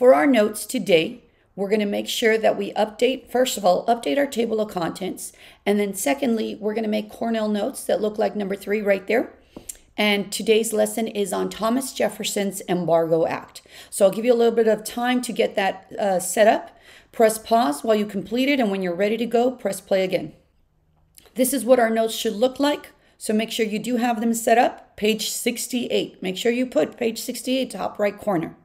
for our notes today, we're going to make sure that we update, first of all, update our table of contents. And then secondly, we're going to make Cornell notes that look like number three right there. And today's lesson is on Thomas Jefferson's Embargo Act. So I'll give you a little bit of time to get that uh, set up. Press pause while you complete it. And when you're ready to go, press play again. This is what our notes should look like. So make sure you do have them set up. Page 68. Make sure you put page 68 top right corner.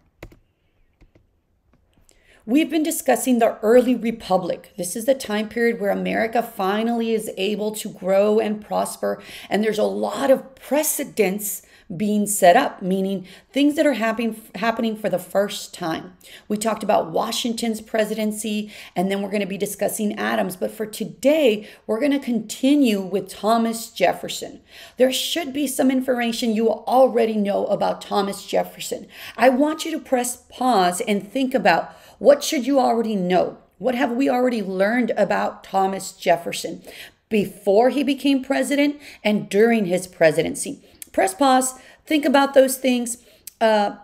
We've been discussing the early republic. This is the time period where America finally is able to grow and prosper. And there's a lot of precedents being set up, meaning things that are happening happening for the first time. We talked about Washington's presidency, and then we're going to be discussing Adams. But for today, we're going to continue with Thomas Jefferson. There should be some information you already know about Thomas Jefferson. I want you to press pause and think about what should you already know? What have we already learned about Thomas Jefferson before he became president and during his presidency? Press pause, think about those things. Uh,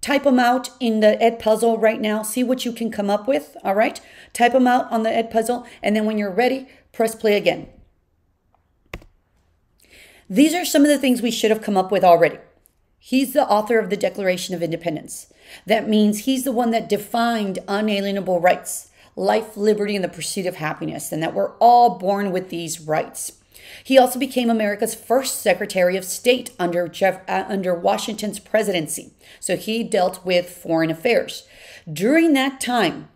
type them out in the Edpuzzle right now. See what you can come up with. All right. Type them out on the Edpuzzle And then when you're ready, press play again. These are some of the things we should have come up with already. He's the author of the Declaration of Independence. That means he's the one that defined unalienable rights, life, liberty, and the pursuit of happiness, and that we're all born with these rights. He also became America's first Secretary of State under Jeff, uh, under Washington's presidency. So he dealt with foreign affairs. During that time,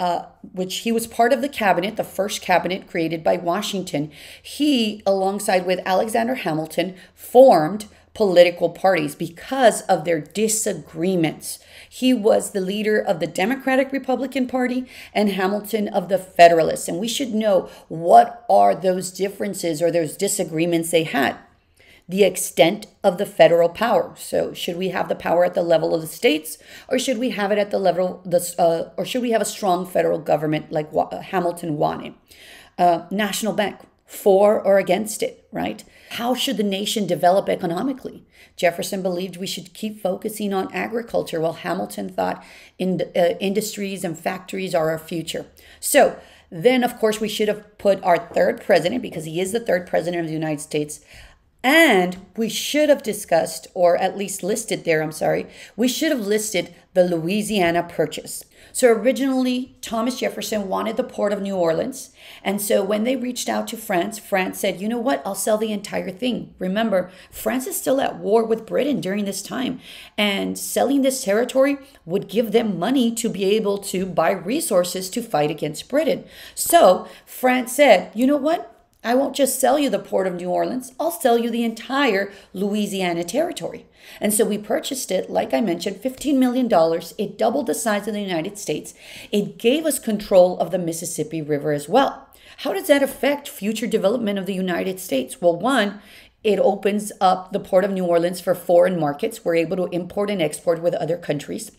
uh, which he was part of the cabinet, the first cabinet created by Washington, he, alongside with Alexander Hamilton, formed political parties because of their disagreements. He was the leader of the Democratic Republican Party and Hamilton of the Federalists. And we should know what are those differences or those disagreements they had. The extent of the federal power. So, should we have the power at the level of the states, or should we have it at the level, the, uh, or should we have a strong federal government like Hamilton wanted? Uh, National Bank, for or against it, right? How should the nation develop economically? Jefferson believed we should keep focusing on agriculture, while Hamilton thought in, uh, industries and factories are our future. So, then, of course, we should have put our third president, because he is the third president of the United States, and we should have discussed, or at least listed there, I'm sorry, we should have listed the Louisiana Purchase. So originally, Thomas Jefferson wanted the port of New Orleans. And so when they reached out to France, France said, you know what, I'll sell the entire thing. Remember, France is still at war with Britain during this time. And selling this territory would give them money to be able to buy resources to fight against Britain. So France said, you know what? I won't just sell you the port of New Orleans, I'll sell you the entire Louisiana territory. And so we purchased it, like I mentioned, $15 million. It doubled the size of the United States. It gave us control of the Mississippi River as well. How does that affect future development of the United States? Well, one, it opens up the port of New Orleans for foreign markets. We're able to import and export with other countries.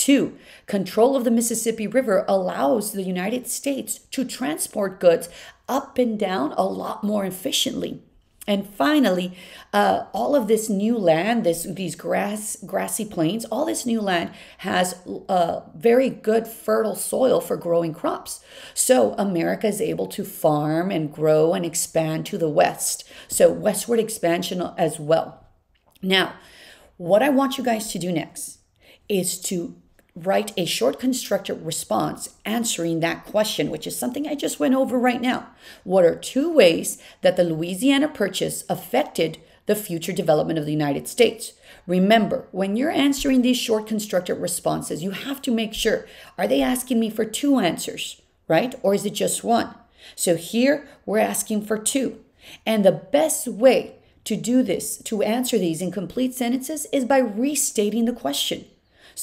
Two, control of the Mississippi River allows the United States to transport goods up and down a lot more efficiently. And finally, uh, all of this new land, this these grass grassy plains, all this new land has uh, very good fertile soil for growing crops. So America is able to farm and grow and expand to the west. So westward expansion as well. Now, what I want you guys to do next is to write a short constructed response answering that question, which is something I just went over right now. What are two ways that the Louisiana Purchase affected the future development of the United States? Remember, when you're answering these short constructed responses, you have to make sure are they asking me for two answers, right? Or is it just one? So here we're asking for two. And the best way to do this, to answer these in complete sentences, is by restating the question.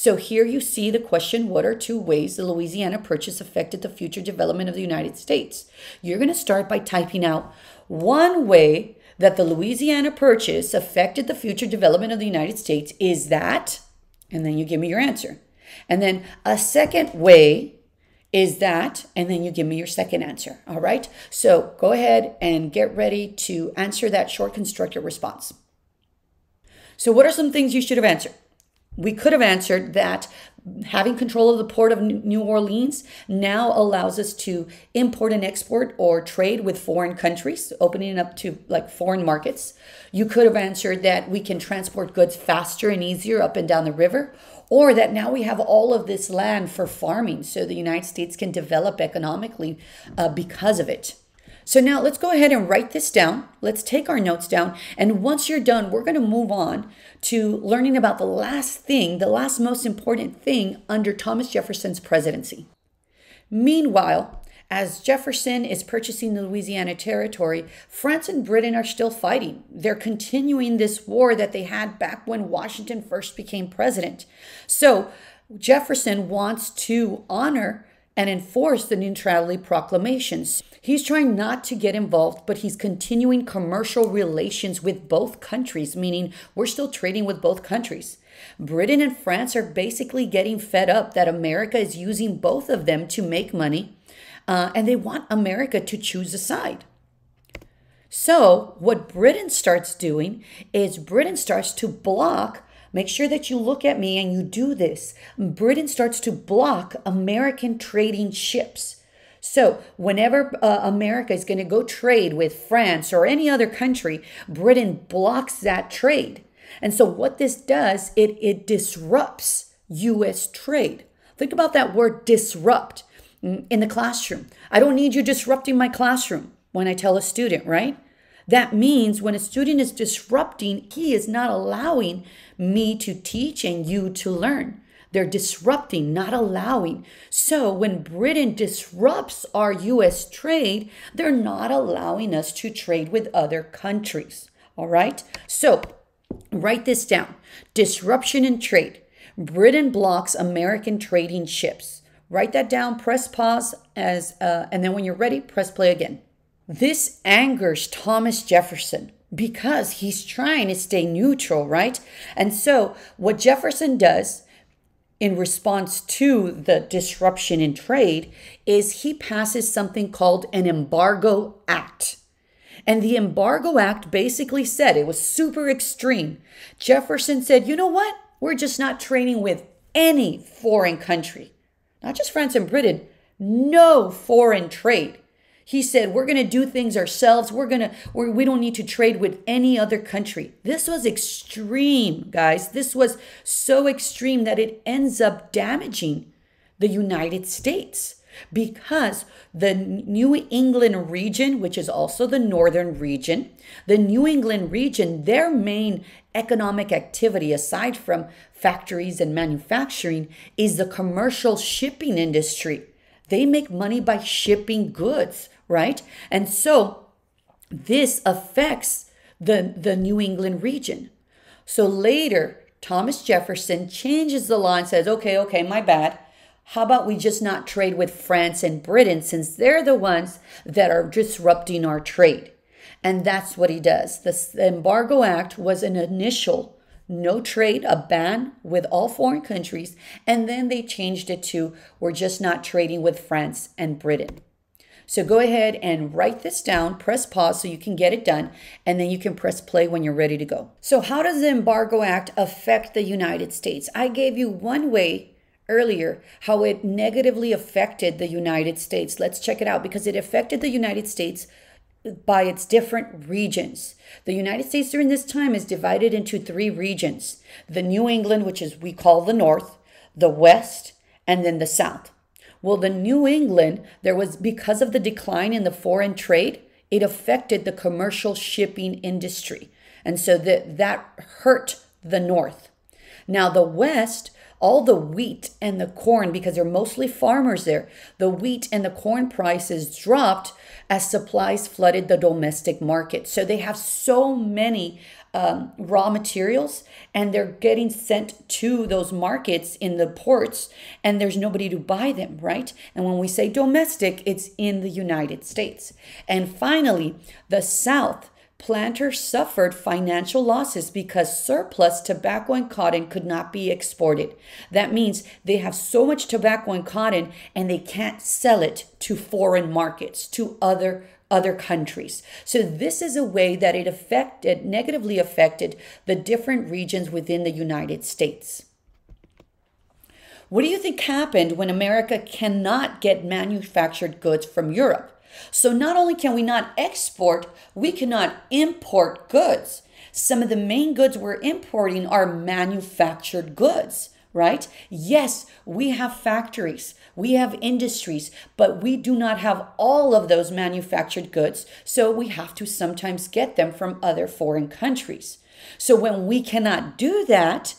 So here you see the question what are two ways the Louisiana Purchase affected the future development of the United States? You're going to start by typing out one way that the Louisiana Purchase affected the future development of the United States is that, and then you give me your answer. And then a second way is that, and then you give me your second answer. All right. So go ahead and get ready to answer that short constructed response. So, what are some things you should have answered? We could have answered that having control of the port of New Orleans now allows us to import and export or trade with foreign countries, opening up to like foreign markets. You could have answered that we can transport goods faster and easier up and down the river, or that now we have all of this land for farming so the United States can develop economically uh, because of it. So now let's go ahead and write this down. Let's take our notes down. And once you're done, we're going to move on to learning about the last thing, the last most important thing under Thomas Jefferson's presidency. Meanwhile, as Jefferson is purchasing the Louisiana Territory, France and Britain are still fighting. They're continuing this war that they had back when Washington first became president. So Jefferson wants to honor and enforce the neutrality proclamations. He's trying not to get involved, but he's continuing commercial relations with both countries, meaning we're still trading with both countries. Britain and France are basically getting fed up that America is using both of them to make money, uh, and they want America to choose a side. So, what Britain starts doing is Britain starts to block Make sure that you look at me and you do this. Britain starts to block American trading ships. So, whenever uh, America is going to go trade with France or any other country, Britain blocks that trade. And so, what this does, it, it disrupts US trade. Think about that word disrupt in the classroom. I don't need you disrupting my classroom when I tell a student, right? That means when a student is disrupting, he is not allowing me to teach and you to learn. They're disrupting, not allowing. So when Britain disrupts our US trade, they're not allowing us to trade with other countries. All right? So write this down disruption in trade. Britain blocks American trading ships. Write that down, press pause as uh, and then when you're ready, press play again. This angers Thomas Jefferson because he's trying to stay neutral, right? And so, what Jefferson does in response to the disruption in trade is he passes something called an embargo act. And the embargo act basically said it was super extreme. Jefferson said, you know what? We're just not trading with any foreign country, not just France and Britain, no foreign trade. He said, We're going to do things ourselves. We're going to, we're, we don't need to trade with any other country. This was extreme, guys. This was so extreme that it ends up damaging the United States because the New England region, which is also the northern region, the New England region, their main economic activity, aside from factories and manufacturing, is the commercial shipping industry. They make money by shipping goods right? And so this affects the, the New England region. So later, Thomas Jefferson changes the law and says, okay, okay, my bad. How about we just not trade with France and Britain since they're the ones that are disrupting our trade? And that's what he does. The Embargo Act was an initial no trade, a ban with all foreign countries, and then they changed it to we're just not trading with France and Britain. So go ahead and write this down, press pause so you can get it done, and then you can press play when you're ready to go. So, how does the Embargo Act affect the United States? I gave you one way earlier how it negatively affected the United States. Let's check it out because it affected the United States by its different regions. The United States during this time is divided into three regions the New England, which is we call the North, the West, and then the South. Well, the New England, there was because of the decline in the foreign trade, it affected the commercial shipping industry. And so that that hurt the North. Now the West, all the wheat and the corn, because they're mostly farmers there, the wheat and the corn prices dropped as supplies flooded the domestic market. So they have so many um, raw materials and they're getting sent to those markets in the ports and there's nobody to buy them, right? And when we say domestic, it's in the United States. And finally, the South. Planters suffered financial losses because surplus tobacco and cotton could not be exported. That means they have so much tobacco and cotton and they can't sell it to foreign markets, to other other countries. So this is a way that it affected negatively affected the different regions within the United States. What do you think happened when America cannot get manufactured goods from Europe? So not only can we not export, we cannot import goods. Some of the main goods we're importing are manufactured goods, right? Yes, we have factories, we have industries, but we do not have all of those manufactured goods. So we have to sometimes get them from other foreign countries. So when we cannot do that,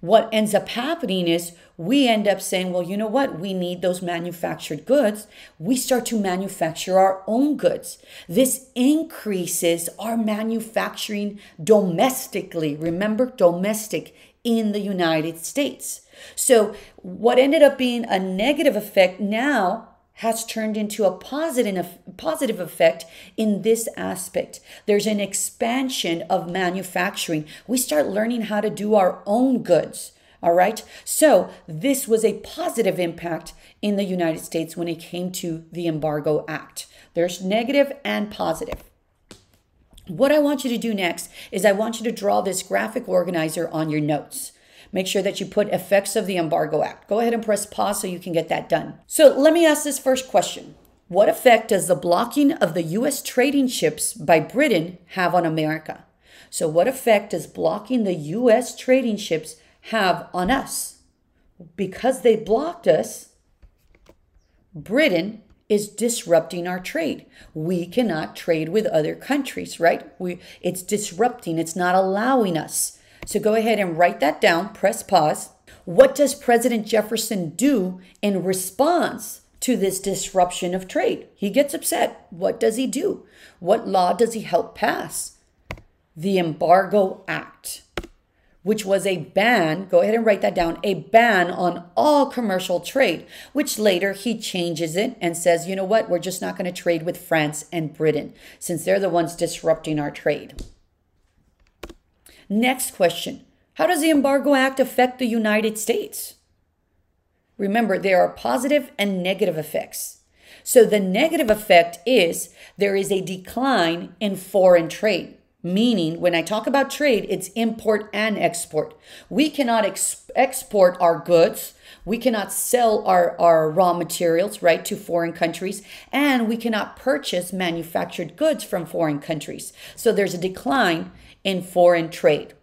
what ends up happening is we end up saying, well, you know what? We need those manufactured goods. We start to manufacture our own goods. This increases our manufacturing domestically. Remember, domestic in the United States. So, what ended up being a negative effect now has turned into a positive, positive effect in this aspect. There's an expansion of manufacturing. We start learning how to do our own goods. All right. So this was a positive impact in the United States when it came to the Embargo Act. There's negative and positive. What I want you to do next is I want you to draw this graphic organizer on your notes. Make sure that you put effects of the Embargo Act. Go ahead and press pause so you can get that done. So let me ask this first question. What effect does the blocking of the U.S. trading ships by Britain have on America? So what effect does blocking the U.S. trading ships have on us. Because they blocked us, Britain is disrupting our trade. We cannot trade with other countries, right? We it's disrupting, it's not allowing us. So go ahead and write that down, press pause. What does President Jefferson do in response to this disruption of trade? He gets upset. What does he do? What law does he help pass? The Embargo Act which was a ban, go ahead and write that down, a ban on all commercial trade, which later he changes it and says, you know what, we're just not going to trade with France and Britain since they're the ones disrupting our trade. Next question How does the Embargo Act affect the United States? Remember, there are positive and negative effects. So the negative effect is there is a decline in foreign trade. Meaning, when I talk about trade, it's import and export. We cannot ex- export our goods. We cannot sell our, our raw materials, right, to foreign countries. And we cannot purchase manufactured goods from foreign countries. So there's a decline in foreign trade.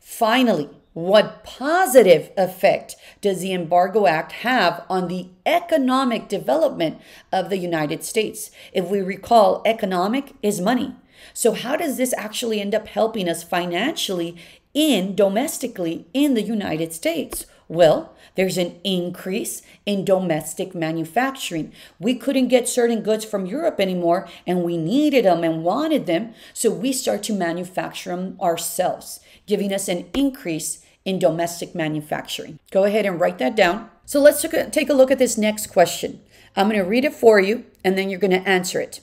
Finally, what positive effect does the Embargo Act have on the economic development of the United States? If we recall, economic is money. So, how does this actually end up helping us financially in domestically in the United States? Well, there's an increase in domestic manufacturing. We couldn't get certain goods from Europe anymore, and we needed them and wanted them. So we start to manufacture them ourselves, giving us an increase in domestic manufacturing. Go ahead and write that down. So let's take a look at this next question. I'm going to read it for you, and then you're going to answer it.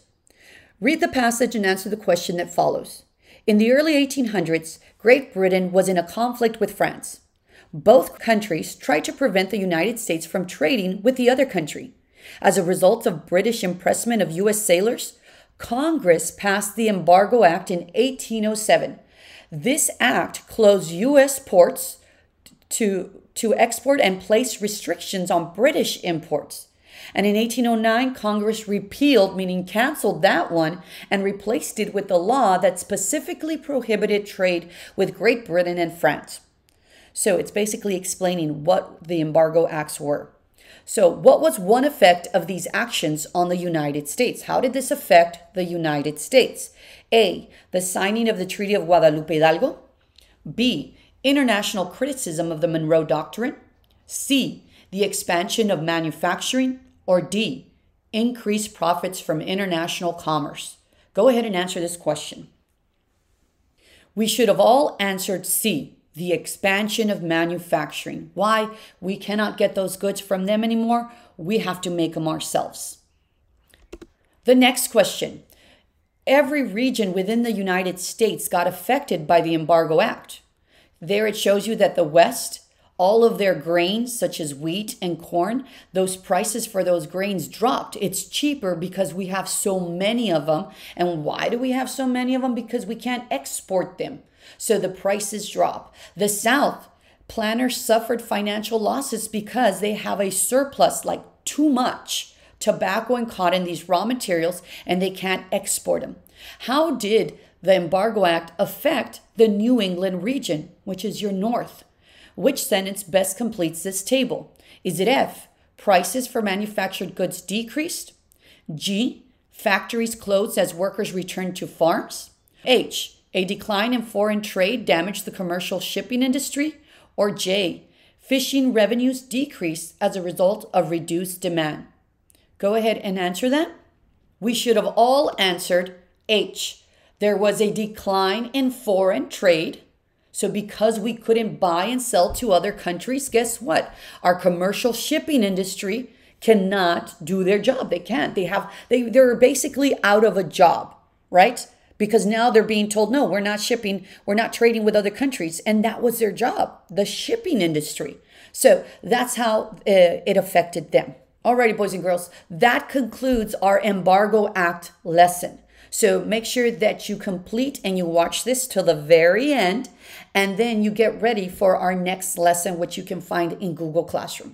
Read the passage and answer the question that follows. In the early 1800s, Great Britain was in a conflict with France. Both countries tried to prevent the United States from trading with the other country. As a result of British impressment of U.S. sailors, Congress passed the Embargo Act in 1807. This act closed U.S. ports to, to export and place restrictions on British imports. And in 1809, Congress repealed, meaning canceled that one, and replaced it with a law that specifically prohibited trade with Great Britain and France. So it's basically explaining what the embargo acts were. So, what was one effect of these actions on the United States? How did this affect the United States? A. The signing of the Treaty of Guadalupe Hidalgo. B. International criticism of the Monroe Doctrine. C. The expansion of manufacturing. Or D, increase profits from international commerce? Go ahead and answer this question. We should have all answered C, the expansion of manufacturing. Why? We cannot get those goods from them anymore. We have to make them ourselves. The next question Every region within the United States got affected by the Embargo Act. There it shows you that the West all of their grains, such as wheat and corn, those prices for those grains dropped. It's cheaper because we have so many of them. And why do we have so many of them? Because we can't export them. So the prices drop. The South Planners suffered financial losses because they have a surplus, like too much tobacco and cotton, these raw materials, and they can't export them. How did the Embargo Act affect the New England region, which is your north? Which sentence best completes this table? Is it F, prices for manufactured goods decreased? G, factories closed as workers returned to farms? H, a decline in foreign trade damaged the commercial shipping industry? Or J, fishing revenues decreased as a result of reduced demand? Go ahead and answer that. We should have all answered H. There was a decline in foreign trade. So, because we couldn't buy and sell to other countries, guess what? Our commercial shipping industry cannot do their job. They can't. They have they they're basically out of a job, right? Because now they're being told, no, we're not shipping, we're not trading with other countries. And that was their job, the shipping industry. So that's how uh, it affected them. Alrighty, boys and girls, that concludes our Embargo Act lesson. So make sure that you complete and you watch this till the very end, and then you get ready for our next lesson, which you can find in Google Classroom.